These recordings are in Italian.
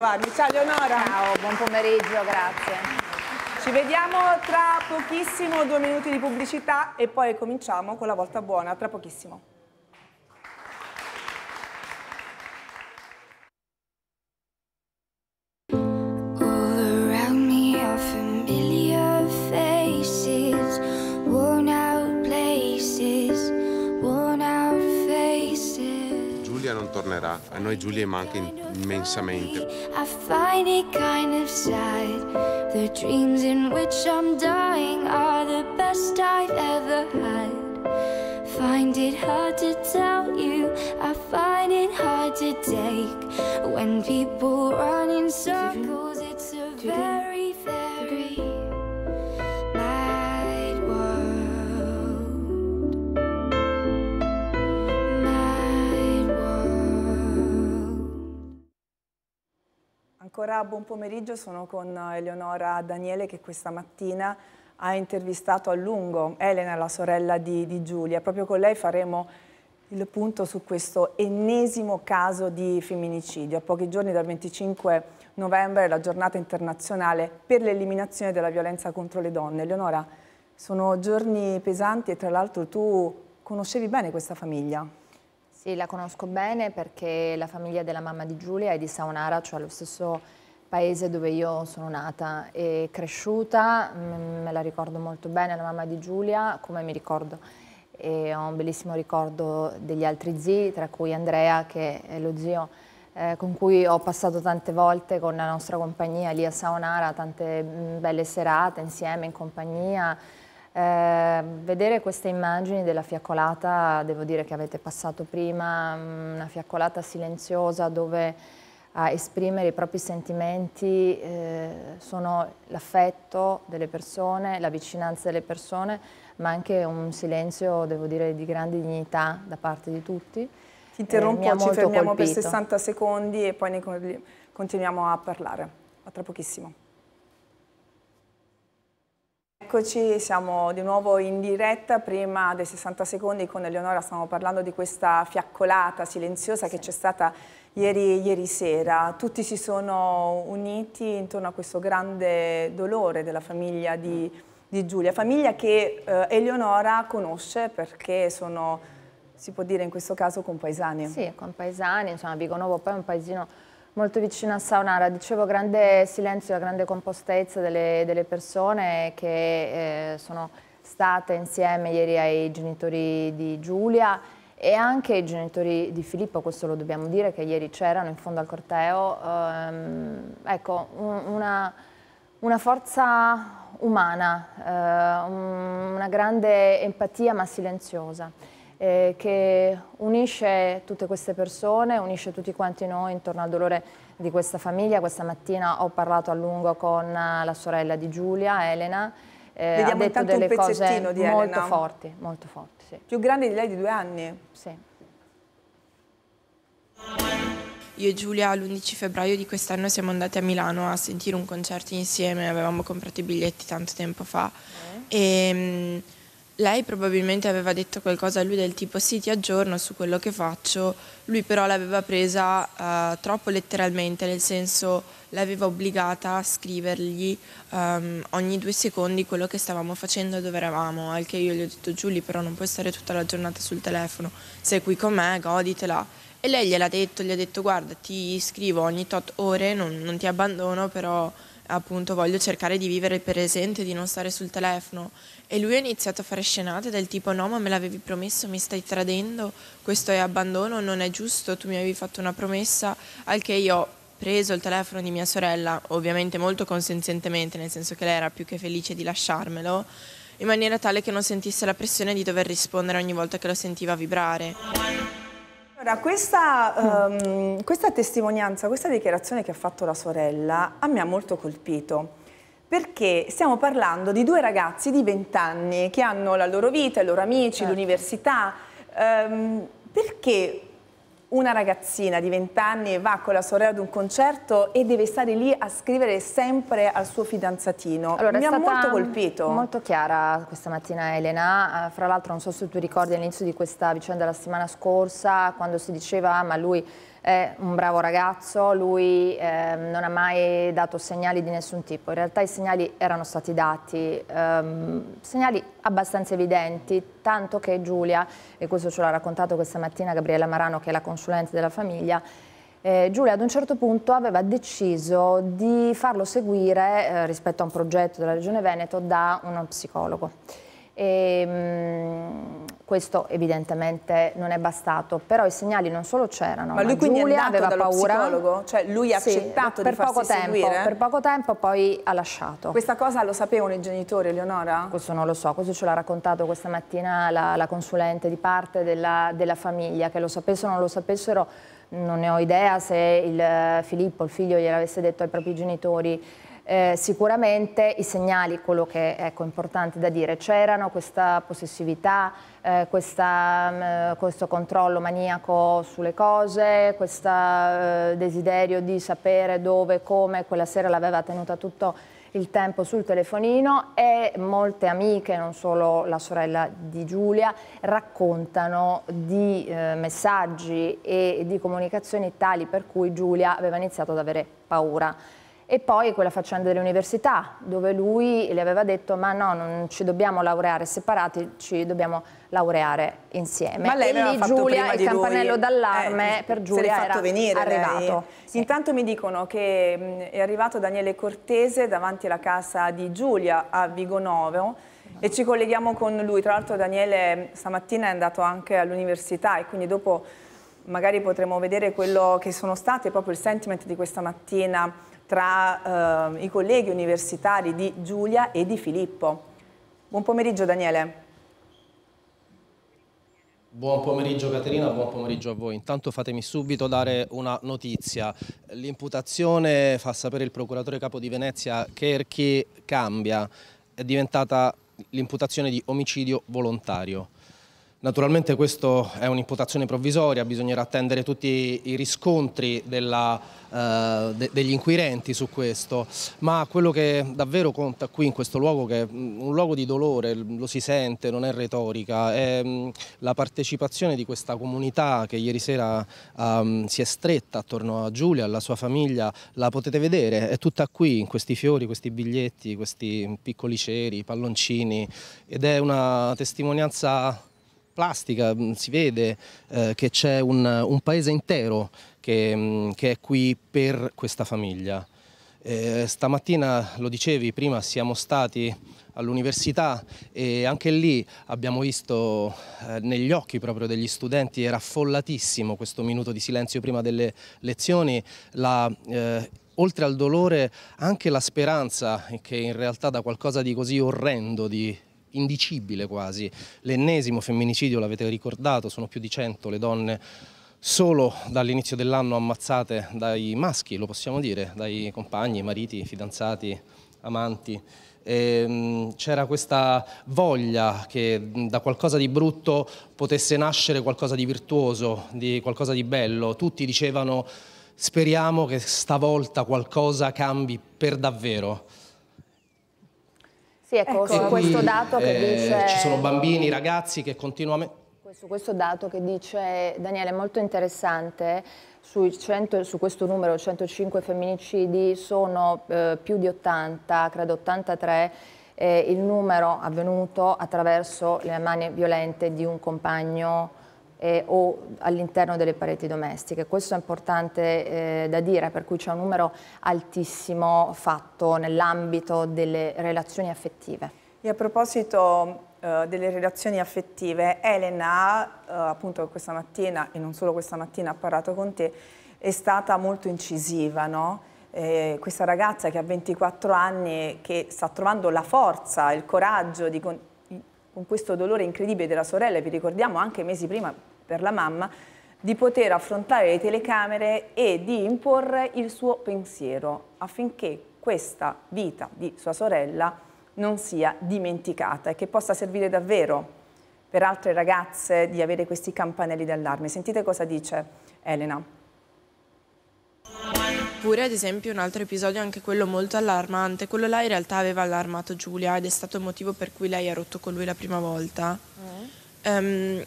Ciao Leonora. Ciao, buon pomeriggio, grazie. Ci vediamo tra pochissimo, due minuti di pubblicità e poi cominciamo con la volta buona, tra pochissimo. Tornerà. A noi Giulia manca immensamente. I find it kind of sad. The dreams in which I'm dying are the best I've ever had. Find it hard to tell you, I find it hard to take. When people run in circles, it's a very, very Ancora buon pomeriggio, sono con Eleonora Daniele che questa mattina ha intervistato a lungo Elena, la sorella di, di Giulia. Proprio con lei faremo il punto su questo ennesimo caso di femminicidio. A pochi giorni dal 25 novembre la giornata internazionale per l'eliminazione della violenza contro le donne. Eleonora, sono giorni pesanti e tra l'altro tu conoscevi bene questa famiglia. Sì, la conosco bene perché la famiglia della mamma di Giulia è di Saunara, cioè lo stesso paese dove io sono nata e cresciuta, me la ricordo molto bene la mamma di Giulia, come mi ricordo. E ho un bellissimo ricordo degli altri zii, tra cui Andrea, che è lo zio eh, con cui ho passato tante volte con la nostra compagnia lì a Saonara, tante belle serate insieme in compagnia. Eh, vedere queste immagini della fiaccolata, devo dire che avete passato prima, mm, una fiaccolata silenziosa dove a esprimere i propri sentimenti eh, sono l'affetto delle persone, la vicinanza delle persone, ma anche un silenzio, devo dire, di grande dignità da parte di tutti. Ti interrompo, eh, ci fermiamo colpito. per 60 secondi e poi ne continuiamo a parlare. A tra pochissimo. Eccoci, siamo di nuovo in diretta, prima dei 60 secondi con Eleonora stavamo parlando di questa fiaccolata silenziosa sì. che c'è stata ieri, ieri, sera. Tutti si sono uniti intorno a questo grande dolore della famiglia di, di Giulia, famiglia che eh, Eleonora conosce perché sono, si può dire in questo caso, compaesani. Sì, compaesani, insomma Vigonovo poi è un paesino molto vicino a Saunara. Dicevo grande silenzio grande compostezza delle, delle persone che eh, sono state insieme ieri ai genitori di Giulia e anche ai genitori di Filippo, questo lo dobbiamo dire, che ieri c'erano in fondo al corteo. Ehm, ecco, un, una, una, forza umana, eh, un, una grande empatia ma silenziosa eh, che unisce tutte queste persone, unisce tutti quanti noi intorno al dolore di questa famiglia. Questa mattina ho parlato a lungo con la sorella di Giulia, Elena, eh, ha detto delle cose molto Elena. forti, molto forti. Sì. Più grande di lei di due anni? Sì. Io e Giulia l'11 febbraio di quest'anno siamo andati a Milano a sentire un concerto insieme, avevamo comprato i biglietti tanto tempo fa. Eh. E, lei probabilmente aveva detto qualcosa a lui del tipo sì ti aggiorno su quello che faccio, lui però l'aveva presa uh, troppo letteralmente, nel senso l'aveva obbligata a scrivergli um, ogni due secondi quello che stavamo facendo e dove eravamo, al che io gli ho detto Giulia però non puoi stare tutta la giornata sul telefono, sei qui con me, goditela. E lei gliel'ha detto, gli ha detto guarda ti scrivo ogni tot ore, non, non ti abbandono però appunto voglio cercare di vivere il presente, di non stare sul telefono. E lui ha iniziato a fare scenate del tipo no ma me l'avevi promesso, mi stai tradendo, questo è abbandono, non è giusto, tu mi avevi fatto una promessa, al che io ho preso il telefono di mia sorella, ovviamente molto consenzientemente, nel senso che lei era più che felice di lasciarmelo, in maniera tale che non sentisse la pressione di dover rispondere ogni volta che lo sentiva vibrare. Allora, questa, um, questa testimonianza, questa dichiarazione che ha fatto la sorella a me ha molto colpito perché stiamo parlando di due ragazzi di 20 anni che hanno la loro vita, i loro amici, certo. l'università. Um, perché una ragazzina di 20 anni va con la sorella ad un concerto e deve stare lì a scrivere sempre al suo fidanzatino. Allora, Mi ha molto colpito. molto chiara questa mattina Elena, uh, fra l'altro non so se tu ricordi all'inizio di questa vicenda la settimana scorsa quando si diceva ma lui è un bravo ragazzo, lui eh, non ha mai dato segnali di nessun tipo, in realtà i segnali erano stati dati, ehm, segnali abbastanza evidenti, tanto che Giulia, e questo ce l'ha raccontato questa mattina Gabriella Marano che è la consulente della famiglia, eh, Giulia ad un certo punto aveva deciso di farlo seguire eh, rispetto a un progetto della Regione Veneto da uno psicologo. E, ehm, mh, questo evidentemente non è bastato, però i segnali non solo c'erano, ma lui ma quindi Giulia aveva paura. psicologo? Cioè lui ha Sì, accettato per di farsi poco tempo, seguire? Per poco tempo poi ha lasciato. Questa cosa lo sapevano i genitori, Eleonora? Questo non lo so, questo ce l'ha raccontato questa mattina la, la consulente di parte della, della famiglia, che lo sapessero o non lo sapessero non ne ho idea se il eh, Filippo, il figlio, gliel'avesse detto ai propri genitori. Eh, sicuramente i segnali, quello che è ecco, importante da dire, c'erano questa possessività, eh, questa, mh, questo controllo maniaco sulle cose, questo eh, desiderio di sapere dove, come, quella sera l'aveva tenuta tutto il tempo sul telefonino e molte amiche, non solo la sorella di Giulia, raccontano di eh, messaggi e di comunicazioni tali per cui Giulia aveva iniziato ad avere paura. E poi quella faccenda dell'università, dove lui le aveva detto ma no, non ci dobbiamo laureare separati, ci dobbiamo laureare insieme. Ma lei e lì Giulia, il campanello d'allarme eh, per se Giulia era venire arrivato. Sì. Intanto mi dicono che è arrivato Daniele Cortese davanti alla casa di Giulia a Vigonovo e ci colleghiamo con lui. Tra l'altro Daniele stamattina è andato anche all'università e quindi dopo magari potremo vedere quello che sono state proprio il sentiment di questa mattina tra eh, i colleghi universitari di Giulia e di Filippo. Buon pomeriggio Daniele. Buon pomeriggio Caterina, buon pomeriggio a voi. Intanto fatemi subito dare una notizia. L'imputazione, fa sapere il procuratore capo di Venezia, Kerchi, cambia. È diventata l'imputazione di omicidio volontario. Naturalmente questa è un'imputazione provvisoria, bisognerà attendere tutti i riscontri della, eh, de- degli inquirenti su questo, ma quello che davvero conta qui in questo luogo, che è un luogo di dolore, lo si sente, non è retorica, è mh, la partecipazione di questa comunità che ieri sera ehm, si è stretta attorno a Giulia, alla sua famiglia, la potete vedere, è tutta qui in questi fiori, questi biglietti, questi piccoli ceri, palloncini ed è una testimonianza plastica, mh, si vede eh, che c'è un, un paese intero che, mh, che è qui per questa famiglia. Eh, stamattina, lo dicevi prima, siamo stati all'università e anche lì abbiamo visto eh, negli occhi proprio degli studenti, era affollatissimo questo minuto di silenzio prima delle lezioni, la, eh, oltre al dolore anche la speranza che in realtà da qualcosa di così orrendo, di indicibile quasi. L'ennesimo femminicidio, l'avete ricordato, sono più di 100 le donne solo dall'inizio dell'anno ammazzate dai maschi, lo possiamo dire, dai compagni, mariti, fidanzati, amanti. E, mh, C'era questa voglia che da qualcosa di brutto potesse nascere qualcosa di virtuoso, di qualcosa di bello. Tutti dicevano speriamo che stavolta qualcosa cambi per davvero. Sì, ecco, Ecco. su E questo dato che eh, dice... Ci sono bambini, ragazzi che continuamente... Questo, questo dato che dice Daniele è molto interessante, sui 100 su questo numero 105 femminicidi sono eh, più di 80, credo 83, eh, il numero avvenuto attraverso le mani violente di un compagno eh, o all'interno delle pareti domestiche. Questo è importante eh, da dire, per cui c'è un numero altissimo fatto nell'ambito delle relazioni affettive. E a proposito eh, delle relazioni affettive, Elena, eh, appunto questa mattina, e non solo questa mattina, ha parlato con te, è stata molto incisiva, no? Eh, questa ragazza che ha 24 anni, che sta trovando la forza, il coraggio di con, con questo dolore incredibile della sorella, vi ricordiamo anche mesi prima per la mamma, di poter affrontare le telecamere e di imporre il suo pensiero affinché questa vita di sua sorella non sia dimenticata e che possa servire davvero per altre ragazze di avere questi campanelli d'allarme. Sentite cosa dice Elena. Oppure ad esempio un altro episodio, anche quello molto allarmante, quello là in realtà aveva allarmato Giulia ed è stato il motivo per cui lei ha rotto con lui la prima volta. Ehm,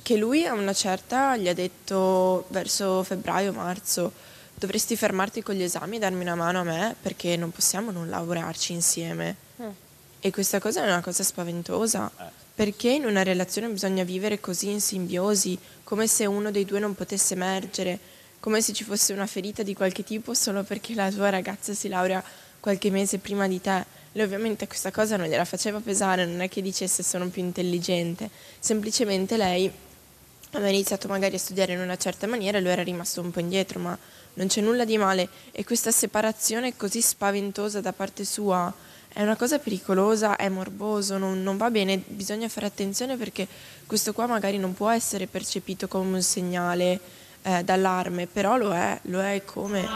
che lui a una certa gli ha detto verso febbraio-marzo dovresti fermarti con gli esami e darmi una mano a me perché non possiamo non laurearci insieme. Mm. E questa cosa è una cosa spaventosa, eh. perché in una relazione bisogna vivere così in simbiosi, come se uno dei due non potesse emergere, come se ci fosse una ferita di qualche tipo solo perché la tua ragazza si laurea qualche mese prima di te. Lei ovviamente questa cosa non gliela faceva pesare, non è che dicesse sono più intelligente, semplicemente lei aveva iniziato magari a studiare in una certa maniera e lui era rimasto un po' indietro, ma non c'è nulla di male e questa separazione così spaventosa da parte sua è una cosa pericolosa, è morboso, non, non, va bene, bisogna fare attenzione perché questo qua magari non può essere percepito come un segnale eh, d'allarme, però lo è, lo è come.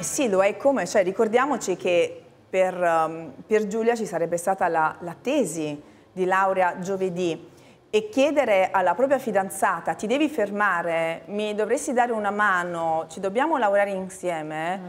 Sì, lo è come, cioè ricordiamoci che per, um, per Giulia ci sarebbe stata la, la tesi di laurea giovedì e chiedere alla propria fidanzata ti devi fermare, mi dovresti dare una mano, ci dobbiamo lavorare insieme. Mm.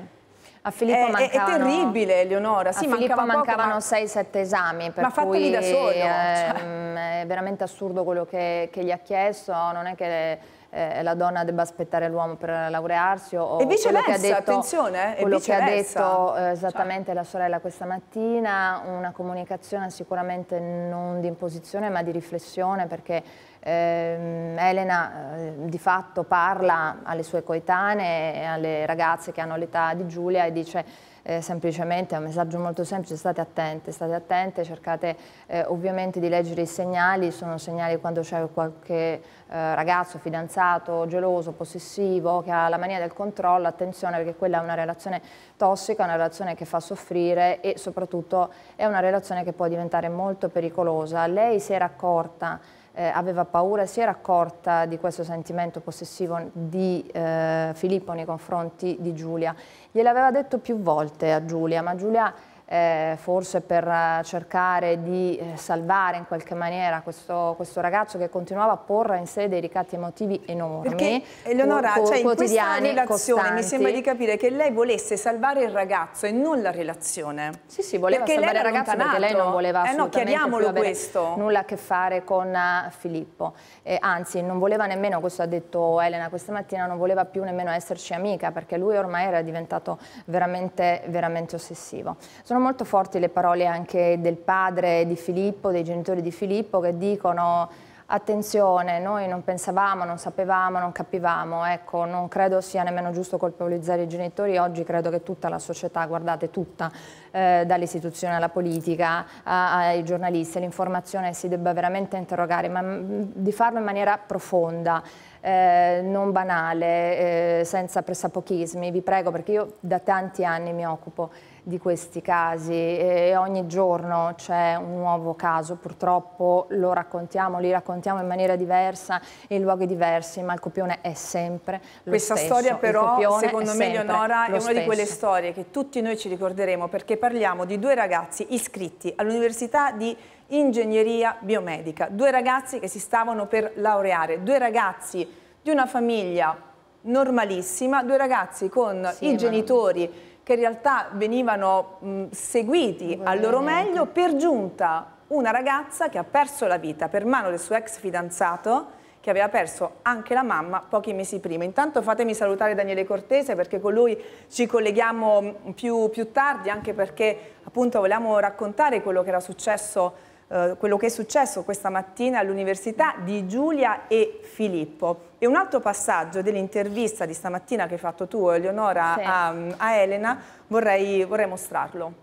A Filippo è, mancavano, è terribile, Eleonora. Sì, a Filippo mancavano 6-7 esami, per ma cui da solo, eh, cioè. è veramente assurdo quello che, che, gli ha chiesto, non è che eh, la donna debba aspettare l'uomo per laurearsi o e viceversa, quello che ha detto, attenzione, quello che ha detto eh, esattamente cioè. la sorella questa mattina, una comunicazione sicuramente non di imposizione ma di riflessione perché eh, Elena eh, di fatto parla alle sue coetanee, alle ragazze che hanno l'età di Giulia e dice eh, semplicemente è un messaggio molto semplice, state attente, state attente, cercate eh, ovviamente di leggere i segnali, sono segnali quando c'è qualche eh, ragazzo, fidanzato, geloso, possessivo, che ha la mania del controllo, attenzione perché quella è una relazione tossica, una relazione che fa soffrire e soprattutto è una relazione che può diventare molto pericolosa. Lei si era accorta eh, aveva paura, si era accorta di questo sentimento possessivo di eh, Filippo nei confronti di Giulia. Gliel'aveva detto più volte a Giulia, ma Giulia eh, forse per cercare di eh, salvare in qualche maniera questo, questo, ragazzo che continuava a porre in sé dei ricatti emotivi enormi. Perché Eleonora, cioè in questa relazione costanti. mi sembra di capire che lei volesse salvare il ragazzo e non la relazione. Sì, sì, voleva perché salvare il ragazzo perché lei non voleva eh no, assolutamente questo. nulla a che fare con uh, Filippo. Eh, anzi, non voleva nemmeno, questo ha detto Elena questa mattina, non voleva più nemmeno esserci amica perché lui ormai era diventato veramente, veramente ossessivo. Sono molto forti le parole anche del padre di Filippo, dei genitori di Filippo che dicono attenzione, noi non pensavamo, non sapevamo, non capivamo, ecco, non credo sia nemmeno giusto colpevolizzare i genitori, oggi credo che tutta la società, guardate tutta, eh, dall'istituzione alla politica, a, ai giornalisti, all'informazione si debba veramente interrogare, ma mh, di farlo in maniera profonda. Eh, non banale, eh, senza pressapochismi, vi prego perché io da tanti anni mi occupo di questi casi e ogni giorno c'è un nuovo caso, purtroppo lo raccontiamo, li raccontiamo in maniera diversa, in luoghi diversi, ma il copione è sempre lo Questa stesso. storia però, secondo me Leonora, è una stesso. di quelle storie che tutti noi ci ricorderemo perché parliamo di due ragazzi iscritti all'Università di Ingegneria Biomedica, due ragazzi che si stavano per laureare, due ragazzi di una famiglia normalissima, due ragazzi con sì, i genitori che in realtà venivano mh, seguiti al loro meglio, per giunta una ragazza che ha perso la vita per mano del suo ex fidanzato che aveva perso anche la mamma pochi mesi prima. Intanto fatemi salutare Daniele Cortese perché con lui ci colleghiamo più, più tardi anche perché appunto vogliamo raccontare quello che era successo eh, quello che è successo questa mattina all'Università di Giulia e Filippo. E un altro passaggio dell'intervista di stamattina che hai fatto tu, Eleonora, sì. a, a, Elena, vorrei, vorrei mostrarlo.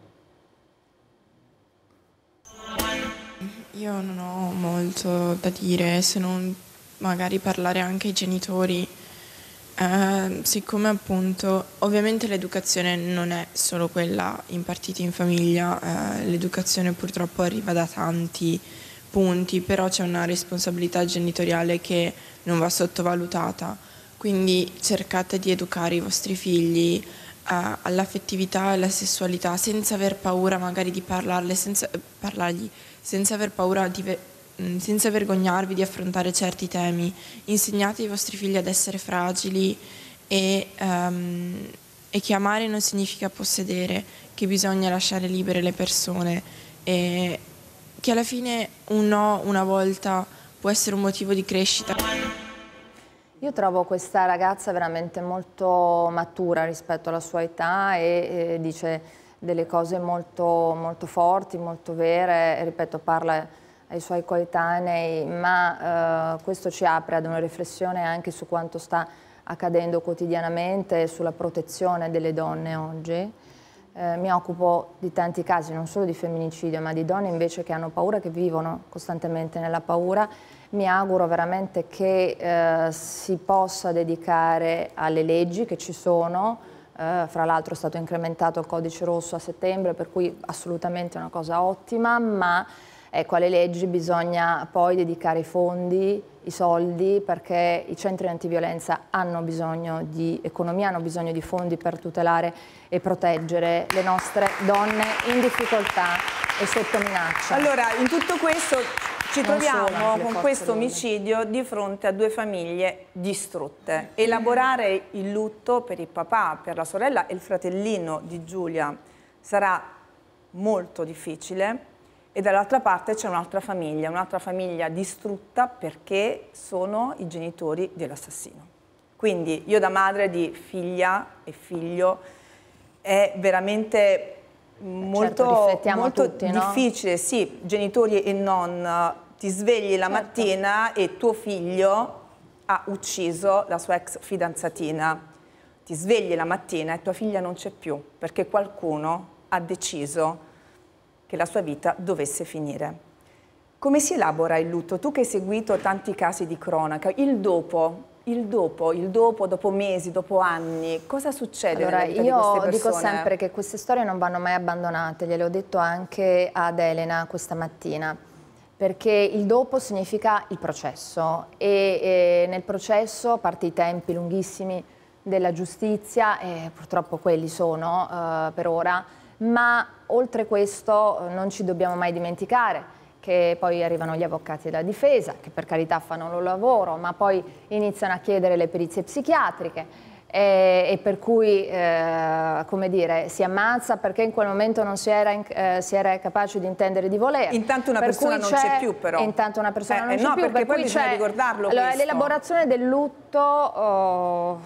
Io non ho molto da dire se non magari parlare anche ai genitori Uh, siccome appunto ovviamente l'educazione non è solo quella impartita in famiglia, uh, l'educazione purtroppo arriva da tanti punti, però c'è una responsabilità genitoriale che non va sottovalutata. Quindi cercate di educare i vostri figli uh, all'affettività e alla sessualità senza aver paura magari di parlarle, senza, parlargli, senza aver paura di senza vergognarvi di affrontare certi temi, insegnate ai vostri figli ad essere fragili e, um, e che amare non significa possedere, che bisogna lasciare libere le persone. E che alla fine un no una volta può essere un motivo di crescita. Io trovo questa ragazza veramente molto matura rispetto alla sua età e, e dice delle cose molto, molto forti, molto vere, ripeto, parla ai suoi coetanei, ma eh, questo ci apre ad una riflessione anche su quanto sta accadendo quotidianamente sulla protezione delle donne oggi. Eh, mi occupo di tanti casi, non solo di femminicidio, ma di donne invece che hanno paura, che vivono costantemente nella paura. Mi auguro veramente che eh, si possa dedicare alle leggi che ci sono, eh, fra l'altro è stato incrementato il codice rosso a settembre, per cui assolutamente una cosa ottima, ma ecco, alle leggi bisogna poi dedicare i fondi, i soldi, perché i centri antiviolenza hanno bisogno di economia, hanno bisogno di fondi per tutelare e proteggere le nostre donne in difficoltà e sotto minaccia. Allora, in tutto questo ci troviamo con questo omicidio di fronte a due famiglie distrutte. Elaborare il lutto per il papà, per la sorella e il fratellino di Giulia sarà molto difficile e dall'altra parte c'è un'altra famiglia, un'altra famiglia distrutta perché sono i genitori dell'assassino. Quindi io da madre di figlia e figlio è veramente molto, certo, molto tutti, difficile, no? sì, genitori e non, ti svegli la certo. mattina e tuo figlio ha ucciso la sua ex fidanzatina, ti svegli la mattina e tua figlia non c'è più perché qualcuno ha deciso che la sua vita dovesse finire. Come si elabora il lutto? Tu che hai seguito tanti casi di cronaca, il dopo, il dopo, il dopo, dopo mesi, dopo anni, cosa succede allora, Io dico sempre che queste storie non vanno mai abbandonate, gliele ho detto anche ad Elena questa mattina, perché il dopo significa il processo e, e nel processo, a parte i tempi lunghissimi della giustizia, e purtroppo quelli sono uh, per ora, ma oltre questo eh, non ci dobbiamo mai dimenticare che poi arrivano gli avvocati della difesa, che per carità fanno il loro lavoro, ma poi iniziano a chiedere le perizie psichiatriche e, e per cui, eh, come dire, si ammazza perché in quel momento non si era, eh, si era capace di intendere di volere. Intanto una per persona non c'è più però. Intanto una persona eh, non c'è no, più. perché per poi bisogna ricordarlo allora, L'elaborazione del lutto oh,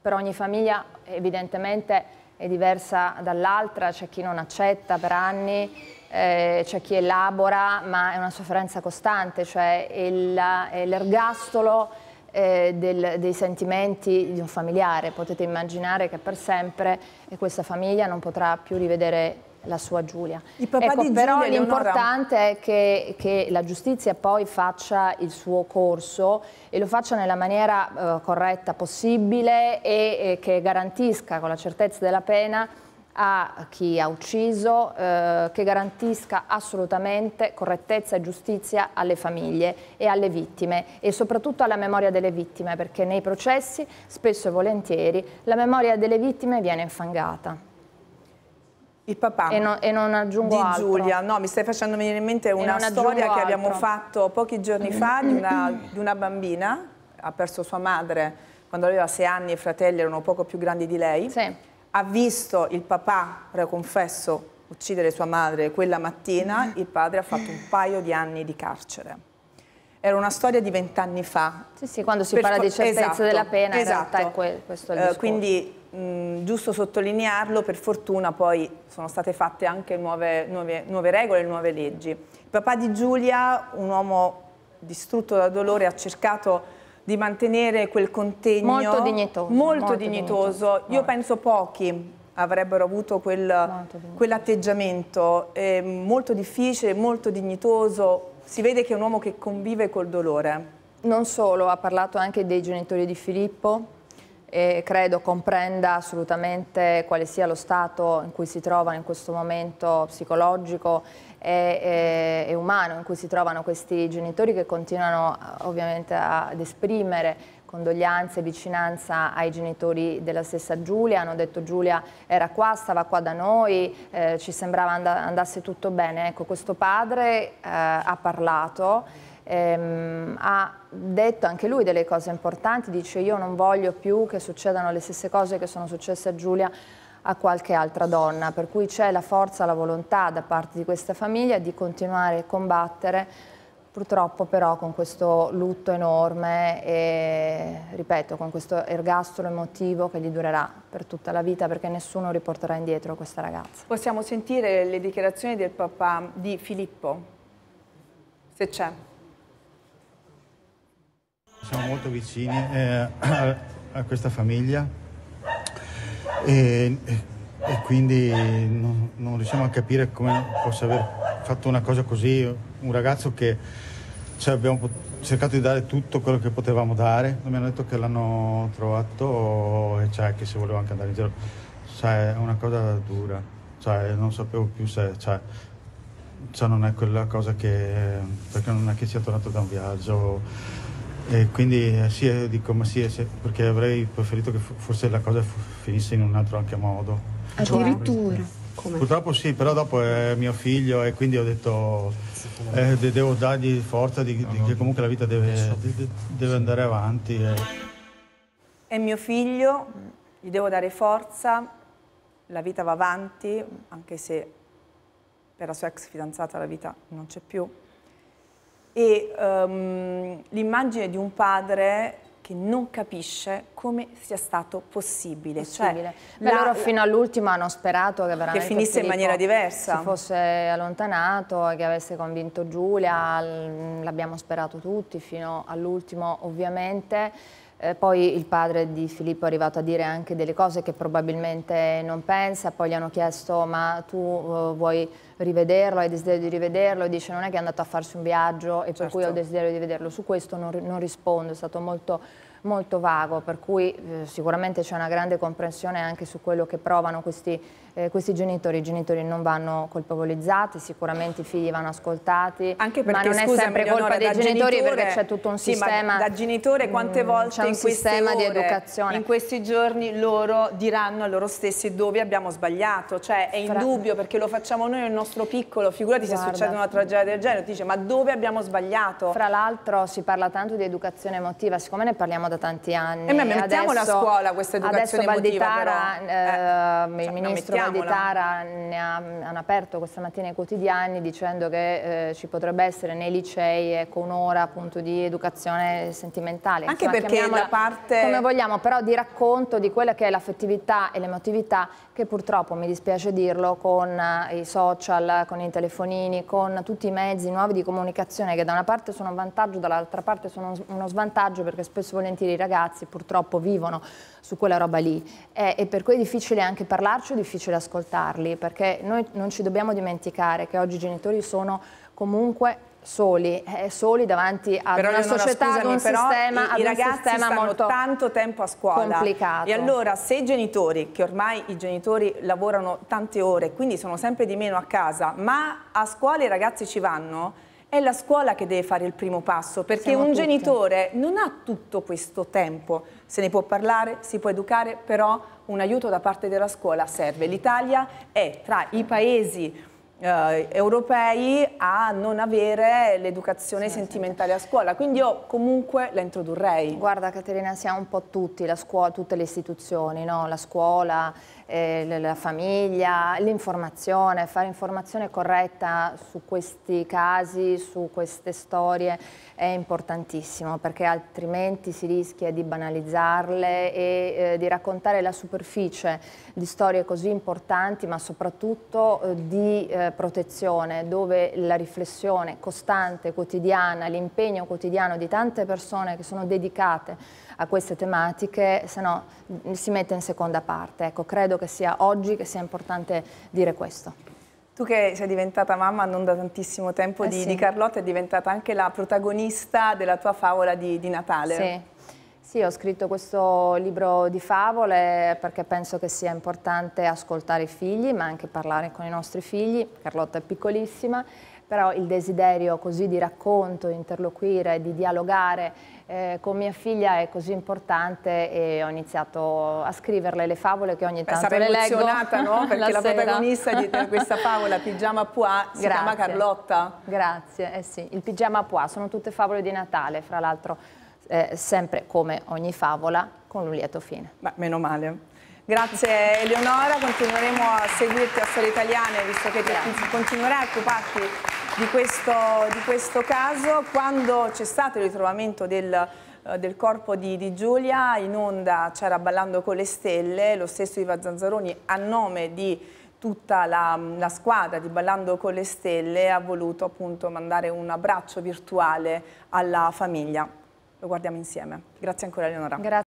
per ogni famiglia evidentemente è diversa dall'altra, c'è chi non accetta per anni, eh, c'è chi elabora, ma è una sofferenza costante, cioè l'ergastolo eh, dei sentimenti di un familiare. Potete immaginare che per sempre questa famiglia non potrà più rivedere la sua Giulia. Ecco, però l'importante è che, che, la giustizia poi faccia il suo corso e lo faccia nella maniera eh, corretta possibile e, e, che garantisca con la certezza della pena a chi ha ucciso, eh, che garantisca assolutamente correttezza e giustizia alle famiglie e alle vittime e soprattutto alla memoria delle vittime perché nei processi spesso e volentieri la memoria delle vittime viene infangata il papà e, no, e non aggiungo di altro. Giulia. No, mi stai facendo venire in mente una storia che abbiamo fatto pochi giorni fa di una, di una, bambina, ha perso sua madre quando aveva sei anni e i fratelli erano poco più grandi di lei. Sì. Ha visto il papà, confesso, uccidere sua madre quella mattina, il padre ha fatto un paio di anni di carcere. Era una storia di vent'anni fa. Sì, sì, quando si parla di certezza esatto, della pena, esatto. in realtà è que questo il uh, Quindi mh, giusto sottolinearlo, per fortuna poi sono state fatte anche nuove, nuove, nuove regole, nuove leggi. Il papà di Giulia, un uomo distrutto da dolore, ha cercato di mantenere quel contegno molto dignitoso. Molto molto dignitoso. dignitoso. Io penso pochi avrebbero avuto quel, quell'atteggiamento eh, molto difficile, molto dignitoso. Si vede che è un uomo che convive col dolore. Non solo, ha parlato anche dei genitori di Filippo, e credo comprenda assolutamente quale sia lo stato in cui si trovano in questo momento psicologico e, e, e umano in cui si trovano questi genitori che continuano ovviamente ad esprimere condoglianze e vicinanza ai genitori della stessa Giulia, hanno detto Giulia era qua, stava qua da noi, eh, ci sembrava and andasse tutto bene. Ecco, questo padre eh, ha parlato ehm, ha detto anche lui delle cose importanti, dice io non voglio più che succedano le stesse cose che sono successe a Giulia a qualche altra donna, per cui c'è la forza, la volontà da parte di questa famiglia di continuare a combattere Purtroppo però con questo lutto enorme e, ripeto, con questo ergastolo emotivo che gli durerà per tutta la vita perché nessuno riporterà indietro questa ragazza. Possiamo sentire le dichiarazioni del papà di Filippo, se c'è. Siamo molto vicini eh, a, a, questa famiglia. E, e quindi non, non riusciamo a capire come possa aver fatto una cosa così, un ragazzo che cioè abbiamo cercato di dare tutto quello che potevamo dare, mi hanno detto che l'hanno trovato e cioè, che se voleva anche andare in giro, cioè, è una cosa dura, cioè, non sapevo più se, cioè, cioè, non è quella cosa che, perché non è che sia tornato da un viaggio e quindi eh, sì, eh, dico ma sì, sì, perché avrei preferito che forse la cosa finisse in un altro anche modo. Addirittura. Come? Purtroppo sì, però dopo è mio figlio e quindi ho detto eh, devo dargli forza di, di, che comunque la vita deve, deve andare avanti. E... È mio figlio, gli devo dare forza, la vita va avanti, anche se per la sua ex fidanzata la vita non c'è più. E um, l'immagine di un padre che non capisce come sia stato possibile. possibile. Cioè, la, loro fino all'ultimo hanno sperato che, che finisse in maniera diversa. Si fosse allontanato e che avesse convinto Giulia, l'abbiamo sperato tutti fino all'ultimo ovviamente. Eh, poi il padre di Filippo è arrivato a dire anche delle cose che probabilmente non pensa, poi gli hanno chiesto ma tu uh, vuoi rivederlo, hai desiderio di rivederlo e dice non è che è andato a farsi un viaggio e certo. per cui ho certo. desiderio di vederlo, su questo non, non rispondo, è stato molto molto vago, per cui eh, sicuramente c'è una grande comprensione anche su quello che provano questi, eh, questi, genitori. I genitori non vanno colpevolizzati, sicuramente i figli vanno ascoltati, anche perché, ma non scusami, è sempre colpa dei genitori genitore, perché c'è tutto un sì, sistema. da genitore quante mm, volte un in sistema ore, di educazione. In questi giorni loro diranno a loro stessi dove abbiamo sbagliato, cioè è indubbio perché lo facciamo noi nel nostro piccolo, figurati Guarda, se succede una tragedia del genere, ti dice ma dove abbiamo sbagliato? Fra l'altro si parla tanto di educazione emotiva, siccome ne parliamo da tanti anni ma mettiamola adesso, a scuola questa educazione adesso Valditara, eh, eh, il cioè, ministro Valditara ne ha, hanno aperto questa mattina i quotidiani dicendo che eh, ci potrebbe essere nei licei ecco, un'ora appunto di educazione sentimentale. Anche Insomma, perché la parte... Come vogliamo, però di racconto di quella che è l'affettività e l'emotività che purtroppo, mi dispiace dirlo, con eh, i social, con i telefonini, con tutti i mezzi nuovi di comunicazione che da una parte sono un vantaggio, dall'altra parte sono uno svantaggio perché spesso e volentieri i ragazzi purtroppo vivono su quella roba lì e, e per cui è difficile anche parlarci, è difficile ascoltarli perché noi non ci dobbiamo dimenticare che oggi i genitori sono comunque soli, eh, soli davanti a però una società, scusami, ad un sistema, i, i ragazzi sistema molto tanto tempo a scuola complicato. e allora se i genitori, che ormai i genitori lavorano tante ore, quindi sono sempre di meno a casa, ma a scuola i ragazzi ci vanno, è la scuola che deve fare il primo passo, perché Siamo un tutti. genitore non ha tutto questo tempo, se ne può parlare, si può educare, però un aiuto da parte della scuola serve. L'Italia è tra i paesi eh, europei a non avere l'educazione sì, sentimentale sì. a scuola, quindi io comunque la introdurrei. Guarda Caterina, siamo un po' tutti, la scuola, tutte le istituzioni, no? la scuola, eh, la famiglia, l'informazione, fare informazione corretta su questi casi, su queste storie è importantissimo perché altrimenti si rischia di banalizzarle e eh, di raccontare la superficie di storie così importanti ma soprattutto eh, di eh, protezione dove la riflessione costante, quotidiana, l'impegno quotidiano di tante persone che sono dedicate a queste tematiche, se no si mette in seconda parte. Ecco, credo che sia oggi che sia importante dire questo. Tu che sei diventata mamma non da tantissimo tempo eh di, sì. di, Carlotta, è diventata anche la protagonista della tua favola di, di Natale. Sì. Sì, ho scritto questo libro di favole perché penso che sia importante ascoltare i figli, ma anche parlare con i nostri figli. Carlotta è piccolissima, però il desiderio così di racconto, di interloquire, di dialogare eh, con mia figlia è così importante e ho iniziato a scriverle le favole che ogni tanto Beh, le leggo. emozionata, no? Perché la, la protagonista di questa favola, Pigiama Pois, si Grazie. chiama Carlotta. Grazie, eh sì, il Pigiama Pois, sono tutte favole di Natale, fra l'altro eh, sempre come ogni favola con un lieto fine. Beh, meno male. Grazie Eleonora, continueremo a seguirti a Storie Italiane visto che continuerai a occuparti di questo, di questo caso. Quando c'è stato il ritrovamento del, eh, del corpo di, di, Giulia, in onda c'era Ballando con le Stelle, lo stesso Iva Zanzaroni a nome di tutta la, la, squadra di Ballando con le Stelle ha voluto appunto mandare un abbraccio virtuale alla famiglia. Lo guardiamo insieme. Grazie ancora Eleonora. Grazie.